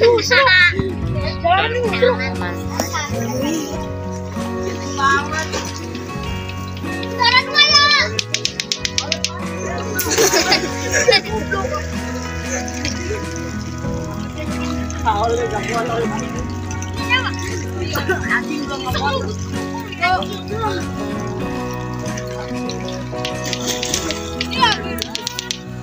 kalet.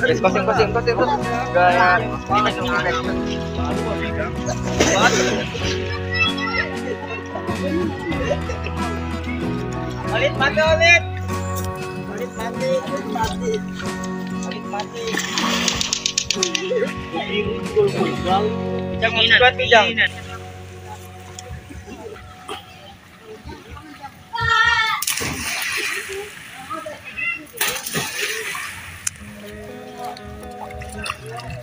Yes, kosong kosong kosong kosong. Gaya. Ulit mati ulit. Ulit mati, mati. Ulit mati. Membuat jangan. Aduh.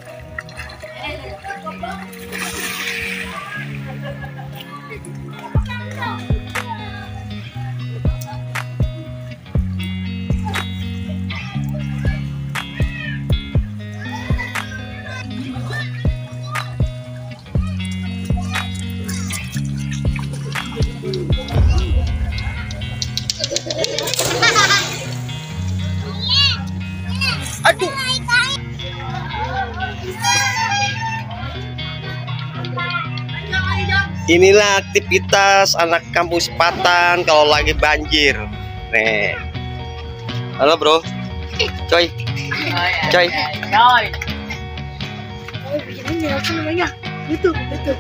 Inilah aktivitas anak kampus Patan kalau lagi banjir. Nih. Halo, Bro. Coy. Coy. Oh, begini apa namanya? Itu, itu.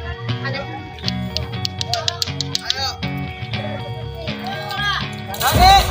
Kulit,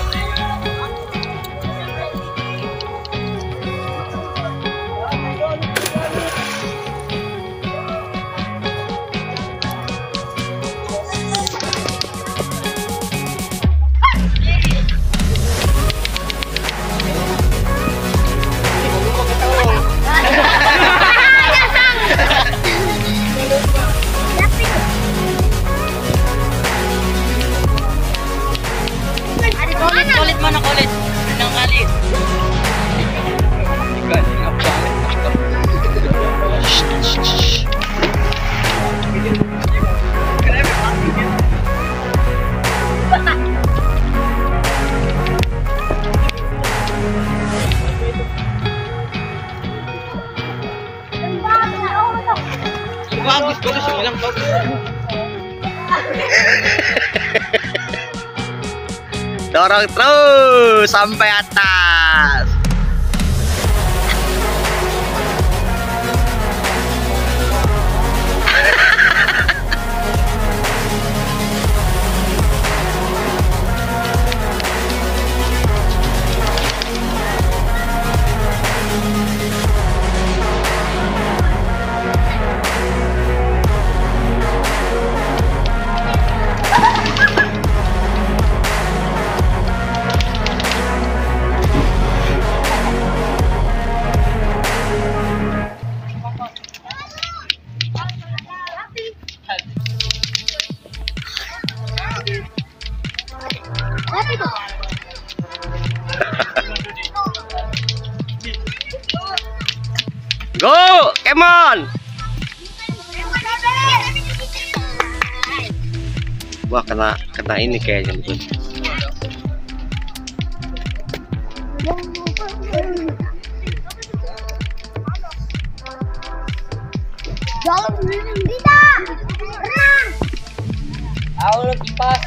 Bagus, bagus yang bilang bagus. Dorong terus sampai atas. Go, come on. Wah, kena kena ini kayaknya betul. Jalan kita. Renang. Aul kipas.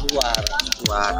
Keluar, keluar.